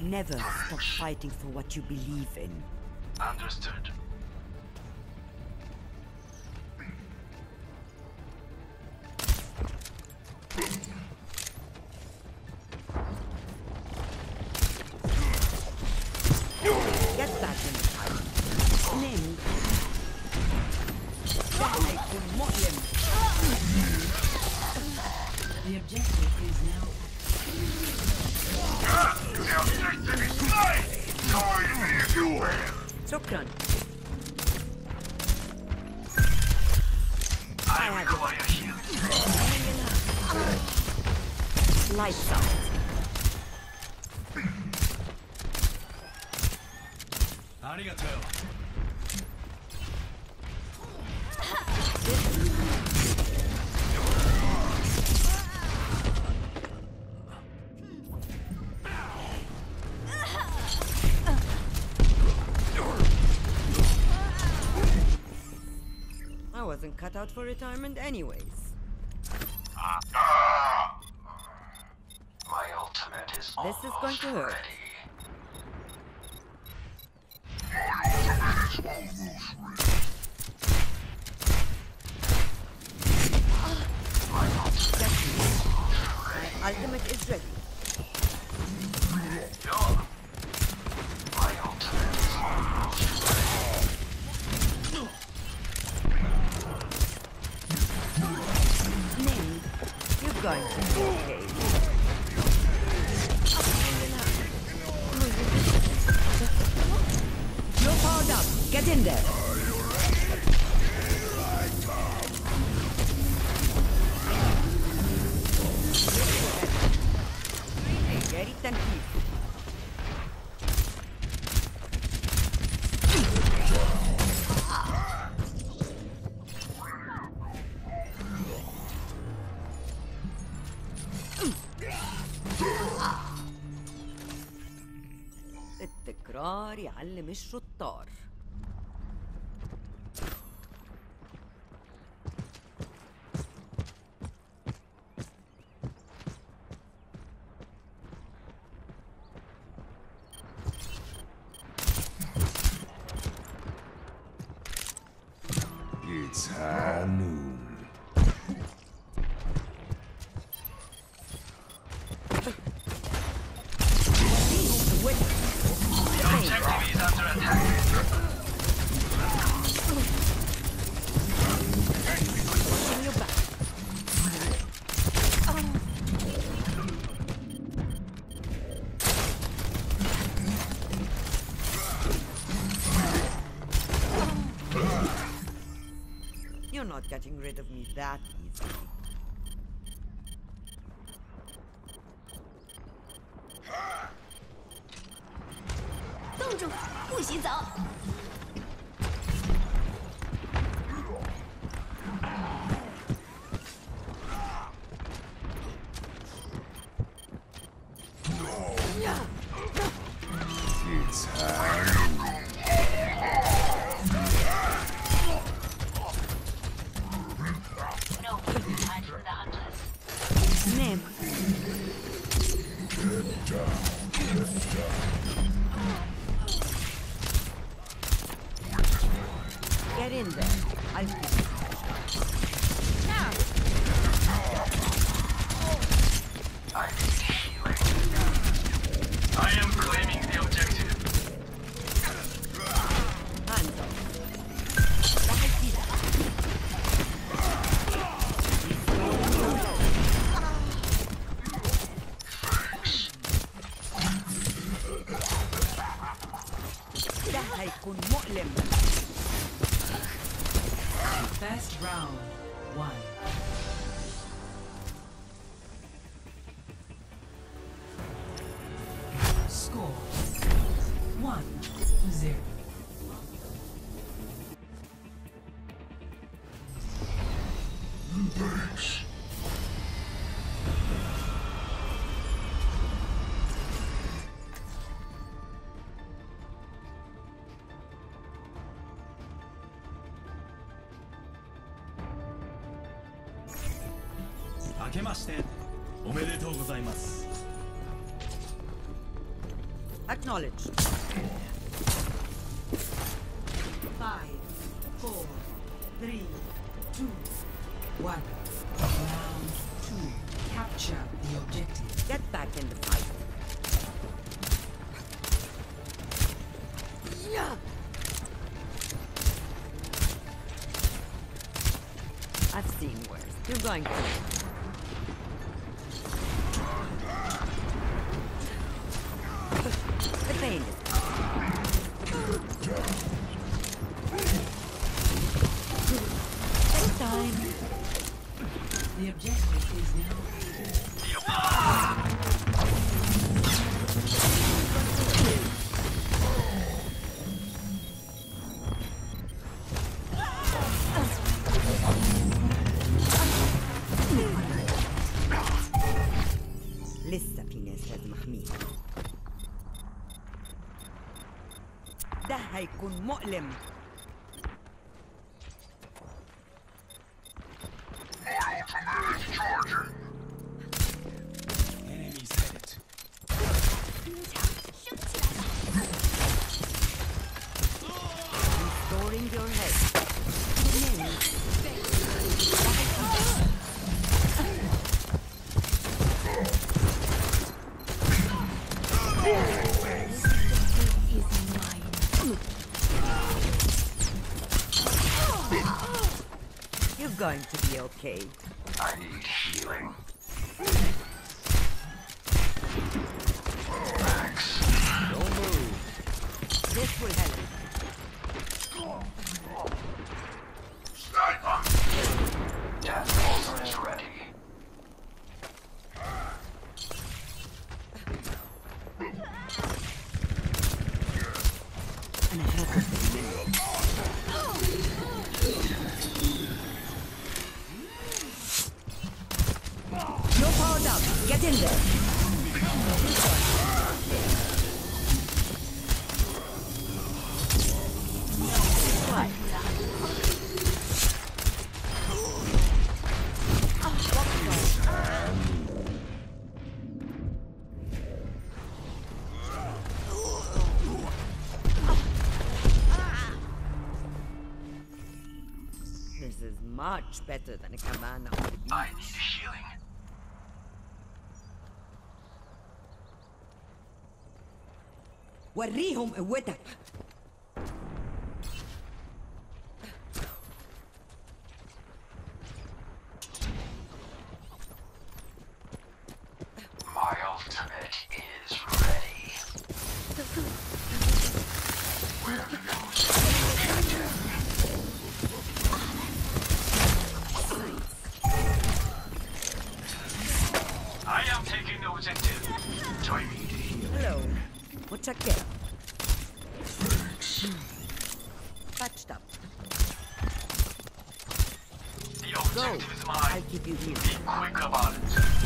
Never stop fighting for what you believe in. Understood. Require healing. Lights out. I cut out for retirement anyways. My ultimate is This is going to hurt. ready. My ultimate is ready. going to be okay. You're powered up. Get in there. Ready, thank you. يعلم الشطار. Not getting rid of me that easily. Name. Get هيكون مؤلم First round one. Score one zero. Thanks. しておめでとうございます Acknowledged. Five, four, three, two, one. Round two. Capture the objective. Get back in the fight. Yeah. I've seen worse. You're going to. Time. The objective is now لسه في ناس لازم احميها ده هيكون مؤلم You're going to be okay. I need healing. Relax. Don't move. This will help. This is much better than a cabana on the beach. I need healing. وريهم قوتك keep you here. Be quick about it.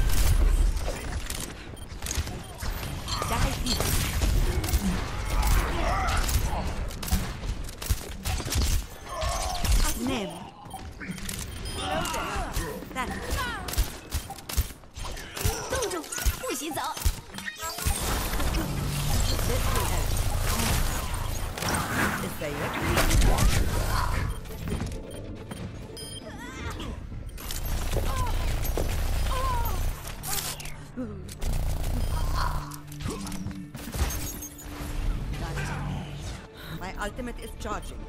My ultimate is charging.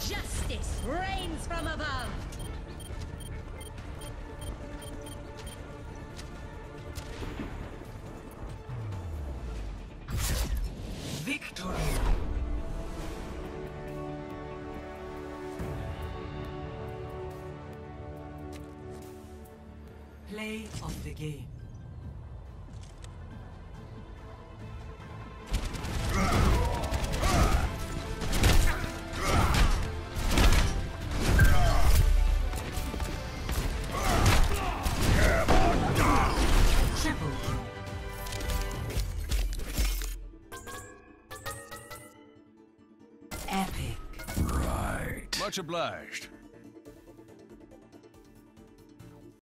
Justice reigns from above. victory. Play of the game. Triple. Epic. Right. Much obliged.